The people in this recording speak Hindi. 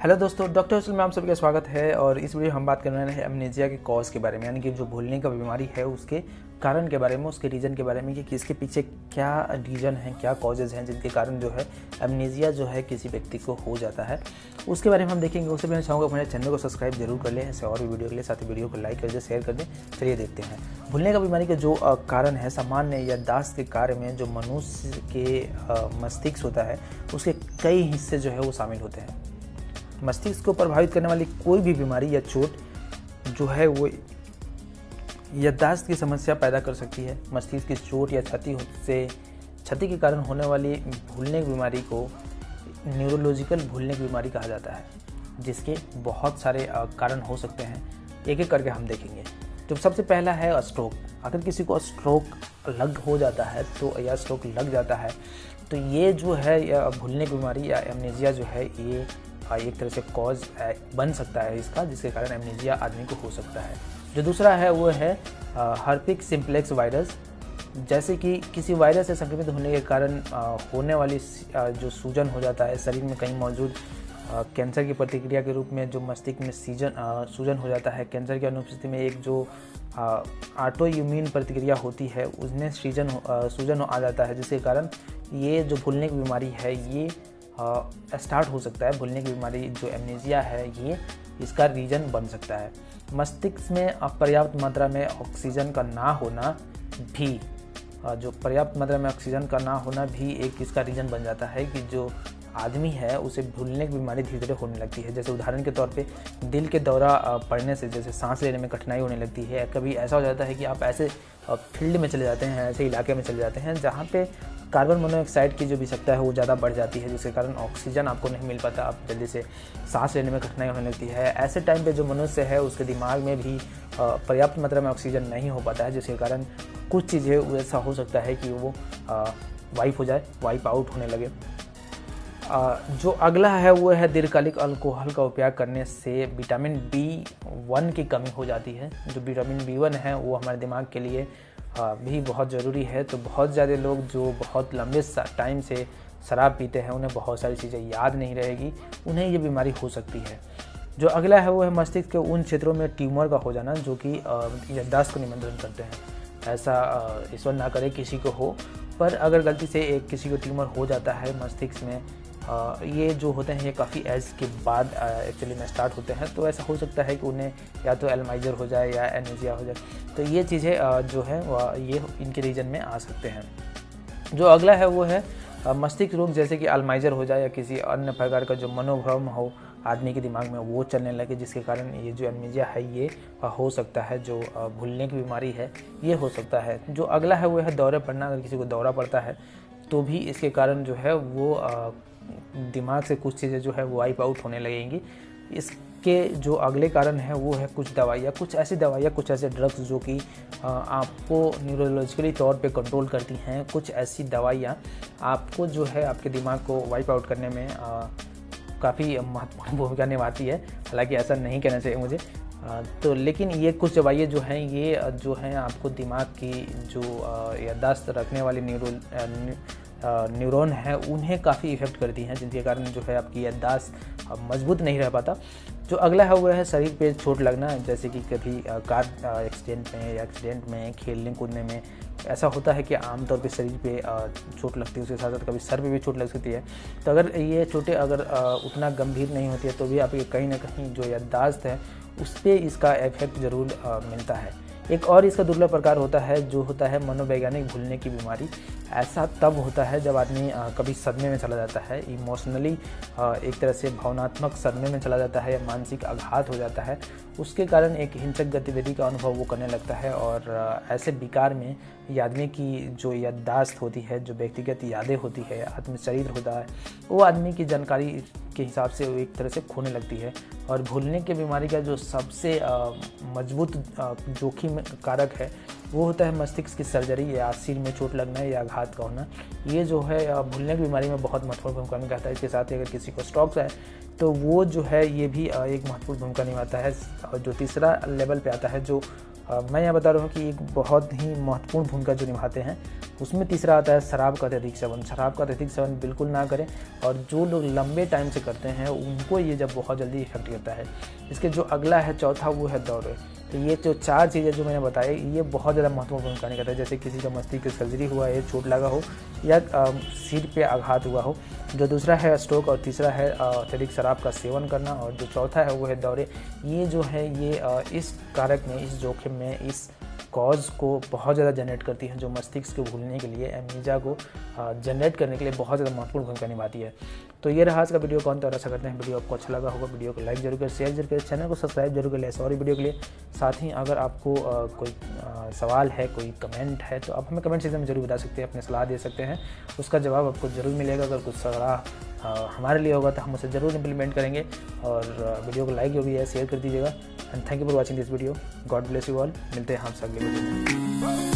हेलो दोस्तों, डॉक्टर हसल में आप सभी का स्वागत है और इस वीडियो हम बात कर रहे हैं अमनेजिया के कॉज के बारे में, यानी कि जो भूलने का बीमारी है उसके कारण के बारे में, उसके रीजन के बारे में, कि किसके पीछे क्या रीजन है, क्या कॉजेज़ हैं, जिनके कारण जो है अमनेजिया जो है किसी व्यक्ति को हो जाता है। उसके बारे में हम देखेंगे, उससे पहले चाहूँगा मेरे चैनल को सब्सक्राइब ज़रूर कर लें, ऐसे और भी वीडियो के लिए, साथ ही वीडियो को लाइक कर दें शेयर कर दें, चलिए देखते हैं। भूलने का बीमारी का जो कारण है, सामान्य या दास के कार्य में जो मनुष्य के मस्तिष्क होता है, उसके कई हिस्से जो है वो शामिल होते हैं। मस्तिष्क को प्रभावित करने वाली कोई भी बीमारी या चोट जो है वो याददाश्त की समस्या पैदा कर सकती है। मस्तिष्क की चोट या क्षति से क्षति के कारण होने वाली भूलने की बीमारी को न्यूरोलॉजिकल भूलने की बीमारी कहा जाता है, जिसके बहुत सारे कारण हो सकते हैं। एक एक करके हम देखेंगे। तो सबसे पहला है स्ट्रोक अगर किसी को स्ट्रोक लग हो जाता है तो या स्ट्रोक लग जाता है तो ये जो है, या भूलने की बीमारी या एमनेजिया जो है, ये एक तरह से कॉज बन सकता है इसका, जिसके कारण एमनेजिया आदमी को हो सकता है। जो दूसरा है, वो है हर्पिक सिम्प्लेक्स वायरस जैसे कि किसी वायरस से संक्रमित होने के कारण होने वाली जो सूजन हो जाता है, शरीर में कहीं मौजूद कैंसर की प्रतिक्रिया के रूप में जो मस्तिष्क में सीज़न सूजन हो जाता है कैंसर की अनुपस्थिति में एक जो आटो इम्यून प्रतिक्रिया होती है, उसमें सीज़न सूजन आ जाता है, जिसके कारण ये जो भूलने की बीमारी है, ये स्टार्ट हो सकता है, भूलने की बीमारी जो एमनेजिया है, ये इसका रीजन बन सकता है। मस्तिष्क में पर्याप्त मात्रा में ऑक्सीजन का ना होना भी जो पर्याप्त मात्रा में ऑक्सीजन का ना होना भी एक इसका रीज़न बन जाता है कि जो आदमी है, उसे भूलने की बीमारी धीरे धीरे होने लगती है। जैसे उदाहरण के तौर पे, दिल के दौरा पड़ने से, जैसे सांस लेने में कठिनाई होने लगती है, कभी ऐसा हो जाता है कि आप ऐसे फ़ील्ड में चले जाते हैं, ऐसे इलाके में चले जाते हैं, जहाँ पे कार्बन मोनोऑक्साइड की जो विषयता है, वो ज़्यादा बढ़ जाती है, जिसके कारण ऑक्सीजन आपको नहीं मिल पाता। आप जल्दी से सांस लेने में कठिनाई होने लगती है। ऐसे टाइम पे जो मनुष्य है, उसके दिमाग में भी पर्याप्त मात्रा में ऑक्सीजन नहीं हो पाता है, जिसके कारण कुछ चीज़ें ऐसा हो सकता है कि वो वाइप हो जाए, वाइप आउट होने लगे। जो अगला है, वो है दीर्घकालिक अल्कोहल का उपयोग करने से विटामिन बी वन की कमी हो जाती है। जो विटामिन बी वन है, वो हमारे दिमाग के लिए भी बहुत ज़रूरी है। तो बहुत ज़्यादा लोग जो बहुत लंबे टाइम से शराब पीते हैं, उन्हें बहुत सारी चीज़ें याद नहीं रहेगी। उन्हें ये बीमारी हो सकती है। जो अगला है, वो है मस्तिष्क के उन क्षेत्रों में ट्यूमर का हो जाना, जो कि याददाश्त को निमंत्रण करते हैं। ऐसा ईश्वर ना करे किसी को हो। पर अगर गलती से एक किसी को ट्यूमर हो जाता है मस्तिष्क में ये जो होते हैं, ये काफ़ी एज के बाद एक्चुअली में स्टार्ट होते हैं तो ऐसा हो सकता है कि उन्हें या तो एलमाइजर हो जाए या एनेजिया हो जाए। तो ये चीज़ें जो है ये इनके रीजन में आ सकते हैं। जो अगला है, वो है मस्तिष्क रोग, जैसे कि अल्माइजर हो जाए या किसी अन्य प्रकार का जो मनोभ्रम हो आदमी के दिमाग में, वो चलने लगे, जिसके कारण ये जो एमनीजिया है, ये हो सकता है, जो भूलने की बीमारी है, ये हो सकता है। जो अगला है, वो है दौरे पड़ना, अगर किसी को दौरा पड़ता है तो भी इसके कारण जो है, वो दिमाग से कुछ चीज़ें जो है वो वाइप आउट होने लगेंगी। इसके जो अगले कारण है, वो है कुछ दवाइयाँ। कुछ ऐसी दवाइयाँ, कुछ ऐसे ड्रग्स जो कि आपको न्यूरोलॉजिकली तौर पे कंट्रोल करती हैं। कुछ ऐसी दवाइयाँ आपको जो है आपके दिमाग को वाइप आउट करने में काफ़ी महत्वपूर्ण भूमिका निभाती है। हालाँकि ऐसा नहीं कहना चाहिए मुझे। तो लेकिन ये कुछ दवाइयाँ जो हैं, ये जो हैं आपको दिमाग की जो यादाश्त रखने वाली न्यूरो न्यूरॉन है, उन्हें काफ़ी इफ़ेक्ट करती हैं, जिनके कारण जो है आपकी याददाश्त मज़बूत नहीं रह पाता। जो अगला है, वो है शरीर पे चोट लगना, जैसे कि कभी कार एक्सीडेंट में या एक्सीडेंट में, खेलने कूदने में, ऐसा होता है कि आमतौर पे शरीर पे चोट लगती है, उसके साथ साथ कभी सर पे भी चोट लग सकती है। तो अगर ये चोटें अगर उतना गंभीर नहीं होती है तो भी आपके कहीं ना कहीं जो याददाश्त है, उस पर इसका इफ़ेक्ट ज़रूर मिलता है। एक और इसका दुर्लभ प्रकार होता है, जो होता है मनोवैज्ञानिक भूलने की बीमारी। ऐसा तब होता है जब आदमी कभी सदमे में चला जाता है। इमोशनली एक तरह से भावनात्मक सदमे में चला जाता है या मानसिक आघात हो जाता है। उसके कारण एक हिंसक गतिविधि का अनुभव वो करने लगता है और ऐसे विकार में आदमी की जो याददाश्त होती है, जो व्यक्तिगत यादें होती है आत्मचरित्र होता है, वो आदमी की जानकारी के हिसाब से एक तरह से खोने लगती है। और भूलने की बीमारी का जो सबसे मज़बूत जोखिम कारक है, वो होता है मस्तिष्क की सर्जरी या सिर में चोट लगना या आघात का होना। ये जो है भूलने की बीमारी में बहुत महत्वपूर्ण भूमिका निभाता है। इसके साथ ही अगर किसी को स्ट्रोक्स है तो वो जो है, ये भी एक महत्वपूर्ण भूमिका निभाता है। और जो तीसरा लेवल पे आता है, जो मैं यहाँ बता रहा हूँ कि एक बहुत ही महत्वपूर्ण भूमिका जो निभाते हैं, उसमें तीसरा आता है शराब का अत्यधिक सेवन। शराब का अत्यधिक सेवन बिल्कुल ना करें और जो लोग लंबे टाइम से करते हैं, उनको ये जब बहुत जल्दी इफ़ेक्ट करता है। इसके जो अगला है, चौथा, वो है दौरे। तो ये जो चार चीज़ें जो मैंने बताई, ये बहुत ज़्यादा महत्वपूर्ण भूमिका निभाता है। जैसे किसी का मस्तिष्क की सर्जरी हुआ है चोट लगा हो, या सिर पे आघात हुआ हो। जो दूसरा है स्ट्रोक और तीसरा है अत्यधिक शराब का सेवन करना, और जो चौथा है वो है दौरे। ये जो है, ये इस कारक में, इस जोखिम में, इस कॉज को बहुत ज़्यादा जनरेट करती है, जो मस्तिष्क को भूलने के लिए एमनीजा को जनरेट करने के लिए बहुत ज़्यादा महत्वपूर्ण भूमिका निभाती है। तो ये रहा आज का वीडियो कौन तो आशा करते हैं वीडियो आपको अच्छा लगा होगा। वीडियो को लाइक ज़रूर करें शेयर ज़रूर करें चैनल को सब्सक्राइब ज़रूर करें ऐसे और वीडियो के लिए। साथ ही अगर आपको कोई सवाल है, कोई कमेंट है तो आप हमें कमेंट सेक्शन में ज़रूर बता सकते हैं, अपने सलाह दे सकते हैं। उसका जवाब आपको ज़रूर मिलेगा। अगर कुछ सलाह हमारे लिए होगा तो हम उसे ज़रूर इम्प्लीमेंट करेंगे और वीडियो को लाइक जो भी है शेयर कर दीजिएगा। And thank you for watching this video God bless you all मिलते हैं हम सब वीडियो